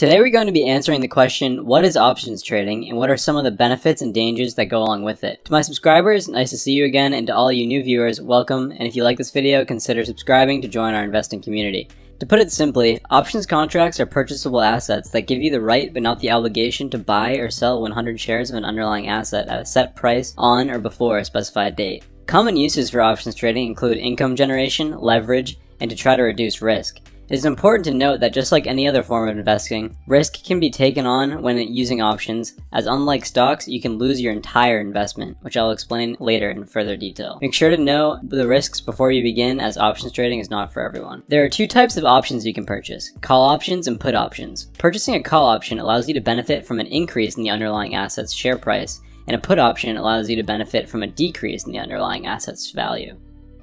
Today we're going to be answering the question, what is options trading and what are some of the benefits and dangers that go along with it? To my subscribers, nice to see you again and to all you new viewers, welcome and if you like this video, consider subscribing to join our investing community. To put it simply, options contracts are purchasable assets that give you the right but not the obligation to buy or sell 100 shares of an underlying asset at a set price on or before a specified date. Common uses for options trading include income generation, leverage, and to try to reduce risk. It is important to note that just like any other form of investing, risk can be taken on when using options, as unlike stocks, you can lose your entire investment, which I'll explain later in further detail. Make sure to know the risks before you begin, as options trading is not for everyone. There are two types of options you can purchase, call options and put options. Purchasing a call option allows you to benefit from an increase in the underlying asset's share price, and a put option allows you to benefit from a decrease in the underlying asset's value.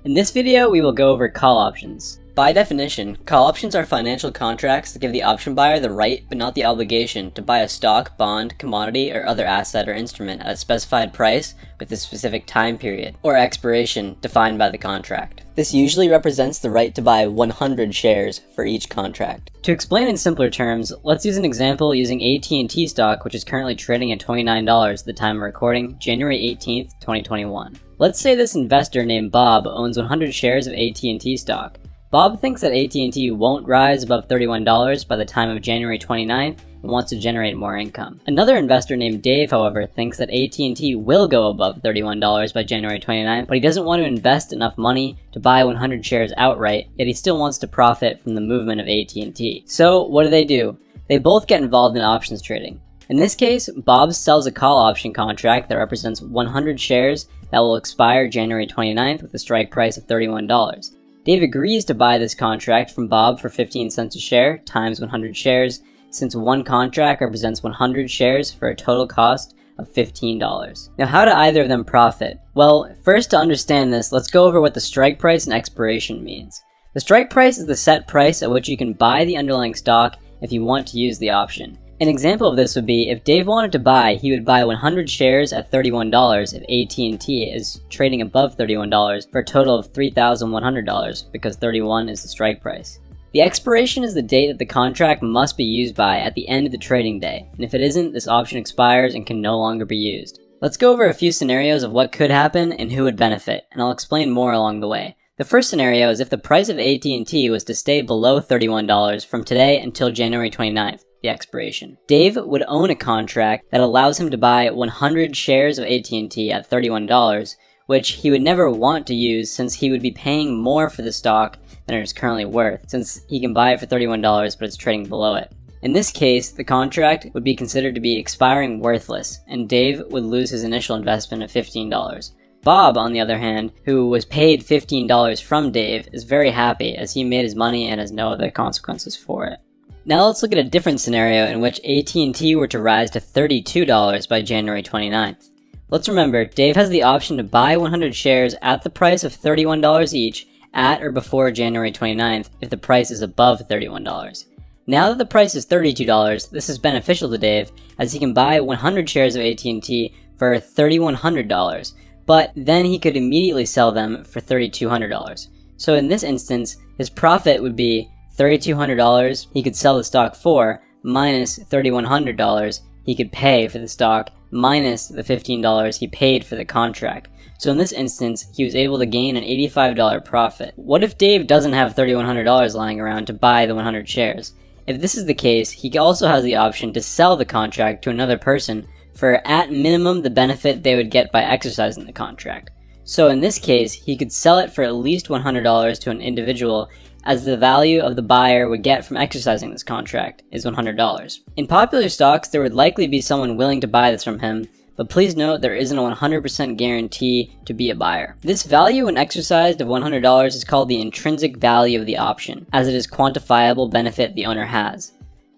In this video, we will go over call options. By definition, call options are financial contracts that give the option buyer the right, but not the obligation, to buy a stock, bond, commodity, or other asset or instrument at a specified price with a specific time period, or expiration defined by the contract. This usually represents the right to buy 100 shares for each contract. To explain in simpler terms, let's use an example using AT&T stock which is currently trading at $29 at the time of recording, January 18th, 2021. Let's say this investor named Bob owns 100 shares of AT&T stock. Bob thinks that AT&T won't rise above $31 by the time of January 29th and wants to generate more income. Another investor named Dave, however, thinks that AT&T will go above $31 by January 29th, but he doesn't want to invest enough money to buy 100 shares outright, yet he still wants to profit from the movement of AT&T. So, what do they do? They both get involved in options trading. In this case, Bob sells a call option contract that represents 100 shares that will expire January 29th with a strike price of $31. Dave agrees to buy this contract from Bob for 15 cents a share times 100 shares, since one contract represents 100 shares for a total cost of $15. Now how do either of them profit? Well, first to understand this, let's go over what the strike price and expiration means. The strike price is the set price at which you can buy the underlying stock if you want to use the option. An example of this would be if Dave wanted to buy, he would buy 100 shares at $31 if AT&T is trading above $31 for a total of $3,100 because 31 is the strike price. The expiration is the date that the contract must be used by at the end of the trading day, and if it isn't, this option expires and can no longer be used. Let's go over a few scenarios of what could happen and who would benefit, and I'll explain more along the way. The first scenario is if the price of AT&T was to stay below $31 from today until January 29th the expiration. Dave would own a contract that allows him to buy 100 shares of AT&T at $31, which he would never want to use since he would be paying more for the stock than it is currently worth, since he can buy it for $31 but it's trading below it. In this case, the contract would be considered to be expiring worthless, and Dave would lose his initial investment of $15. Bob, on the other hand, who was paid $15 from Dave, is very happy as he made his money and has no other consequences for it. Now let's look at a different scenario in which AT&T were to rise to $32 by January 29th. Let's remember, Dave has the option to buy 100 shares at the price of $31 each at or before January 29th if the price is above $31. Now that the price is $32, this is beneficial to Dave as he can buy 100 shares of AT&T for $3,100, but then he could immediately sell them for $3,200. So in this instance, his profit would be $3,200 he could sell the stock for, minus $3,100 he could pay for the stock, minus the $15 he paid for the contract. So in this instance, he was able to gain an $85 profit. What if Dave doesn't have $3,100 lying around to buy the 100 shares? If this is the case, he also has the option to sell the contract to another person for at minimum the benefit they would get by exercising the contract. So in this case, he could sell it for at least $100 to an individual as the value of the buyer would get from exercising this contract is $100. In popular stocks, there would likely be someone willing to buy this from him, but please note there isn't a 100% guarantee to be a buyer. This value when exercised of $100 is called the intrinsic value of the option, as it is quantifiable benefit the owner has.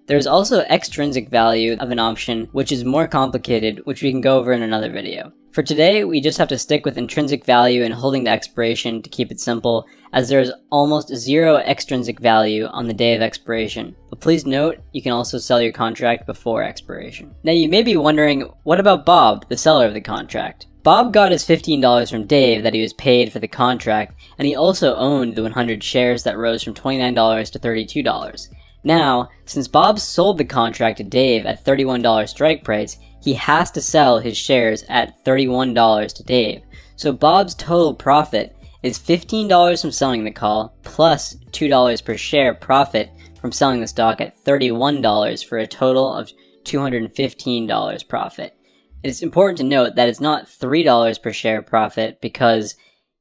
There is also extrinsic value of an option, which is more complicated, which we can go over in another video. For today, we just have to stick with intrinsic value and holding the expiration to keep it simple, as there is almost zero extrinsic value on the day of expiration. But please note, you can also sell your contract before expiration. Now you may be wondering, what about Bob, the seller of the contract? Bob got his $15 from Dave that he was paid for the contract, and he also owned the 100 shares that rose from $29 to $32. Now, since Bob sold the contract to Dave at $31 strike price, he has to sell his shares at $31 to Dave. So Bob's total profit is $15 from selling the call plus $2 per share profit from selling the stock at $31 for a total of $215 profit. It's important to note that it's not $3 per share profit because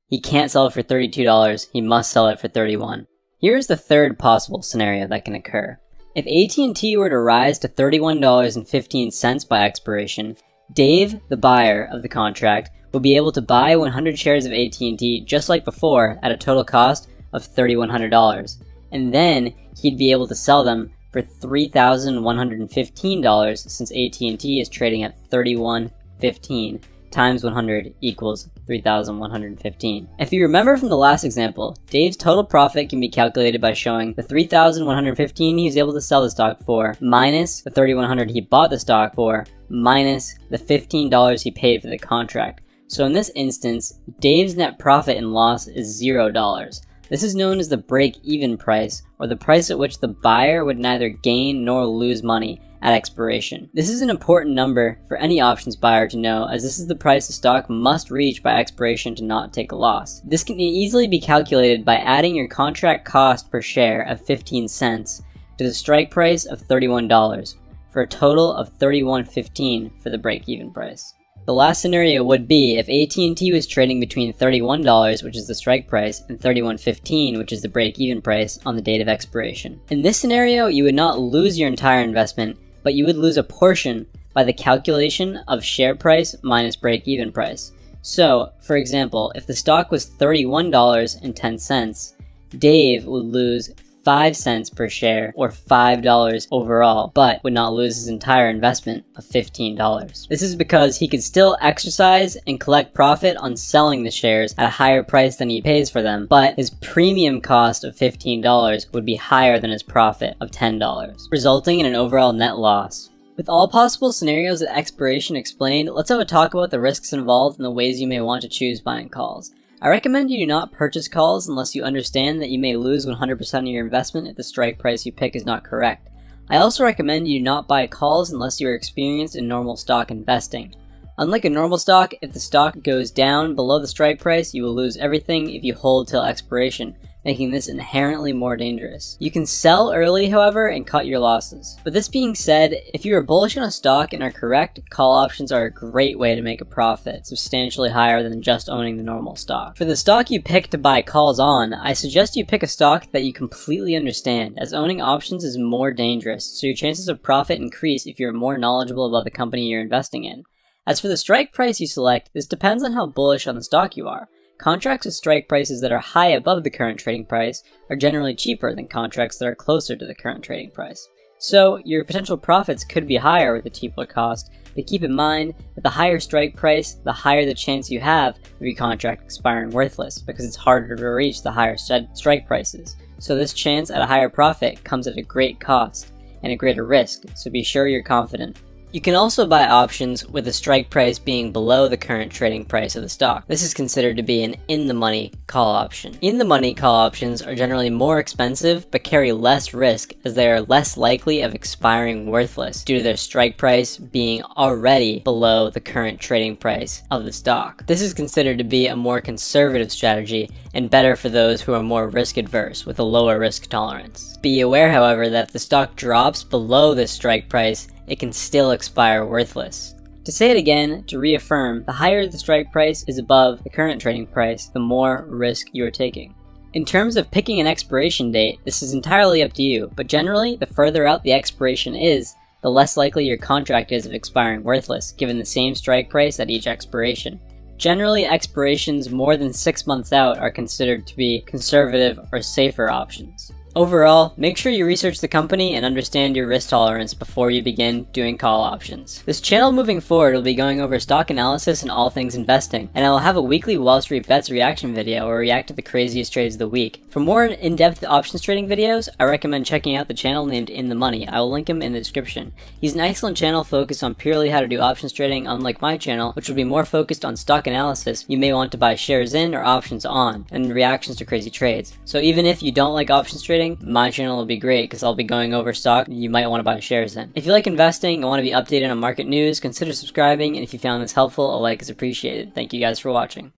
he can't sell it for $32, he must sell it for 31. Here's the third possible scenario that can occur. If AT&T were to rise to $31.15 by expiration, Dave, the buyer of the contract, would be able to buy 100 shares of AT&T just like before at a total cost of $3,100. And then he'd be able to sell them for $3,115 since AT&T is trading at 31.15 times 100 equals 3,115. If you remember from the last example, Dave's total profit can be calculated by showing the 3,115 he was able to sell the stock for minus the 3,100 he bought the stock for minus the $15 he paid for the contract. So in this instance, Dave's net profit and loss is $0. This is known as the break-even price, or the price at which the buyer would neither gain nor lose money at expiration. This is an important number for any options buyer to know as this is the price the stock must reach by expiration to not take a loss. This can easily be calculated by adding your contract cost per share of 15 cents to the strike price of $31 for a total of $31.15 for the break-even price. The last scenario would be if AT&T was trading between $31, which is the strike price, and $31.15, which is the break-even price on the date of expiration. In this scenario, you would not lose your entire investment, but you would lose a portion by the calculation of share price minus break-even price. So, for example, if the stock was $31.10, Dave would lose 5 cents per share or $5 overall, but would not lose his entire investment of $15. This is because he could still exercise and collect profit on selling the shares at a higher price than he pays for them, but his premium cost of $15 would be higher than his profit of $10, resulting in an overall net loss. With all possible scenarios at expiration explained, let's have a talk about the risks involved and the ways you may want to choose buying calls. I recommend you do not purchase calls unless you understand that you may lose 100% of your investment if the strike price you pick is not correct. I also recommend you do not buy calls unless you are experienced in normal stock investing. Unlike a normal stock, if the stock goes down below the strike price, you will lose everything if you hold till expiration, making this inherently more dangerous. You can sell early, however, and cut your losses. But this being said, if you are bullish on a stock and are correct, call options are a great way to make a profit, substantially higher than just owning the normal stock. For the stock you pick to buy calls on, I suggest you pick a stock that you completely understand, as owning options is more dangerous, so your chances of profit increase if you're more knowledgeable about the company you're investing in. As for the strike price you select, this depends on how bullish on the stock you are. Contracts with strike prices that are high above the current trading price are generally cheaper than contracts that are closer to the current trading price. So, your potential profits could be higher with a cheaper cost, but keep in mind that the higher strike price, the higher the chance you have of your contract expiring worthless, because it's harder to reach the higher strike prices. So this chance at a higher profit comes at a great cost and a greater risk, so be sure you're confident. You can also buy options with the strike price being below the current trading price of the stock. This is considered to be an in-the-money call option. In-the-money call options are generally more expensive but carry less risk as they are less likely of expiring worthless due to their strike price being already below the current trading price of the stock. This is considered to be a more conservative strategy and better for those who are more risk adverse with a lower risk tolerance. Be aware however that if the stock drops below this strike price, it can still expire worthless. To say it again, to reaffirm, the higher the strike price is above the current trading price, the more risk you are taking. In terms of picking an expiration date, this is entirely up to you, but generally, the further out the expiration is, the less likely your contract is of expiring worthless, given the same strike price at each expiration. Generally, expirations more than 6 months out are considered to be conservative or safer options. Overall, make sure you research the company and understand your risk tolerance before you begin doing call options. This channel moving forward will be going over stock analysis and all things investing, and I will have a weekly Wall Street Bets reaction video where I react to the craziest trades of the week. For more in-depth options trading videos, I recommend checking out the channel named In the Money. I will link him in the description. He's an excellent channel focused on purely how to do options trading, unlike my channel, which will be more focused on stock analysis. You may want to buy shares in or options on, and reactions to crazy trades. So even if you don't like options trading, subscribing, my channel will be great because I'll be going over stock you might want to buy shares in. If you like investing and want to be updated on market news, consider subscribing, and if you found this helpful, a like is appreciated. Thank you guys for watching.